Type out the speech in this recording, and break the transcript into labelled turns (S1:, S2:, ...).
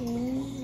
S1: 嗯。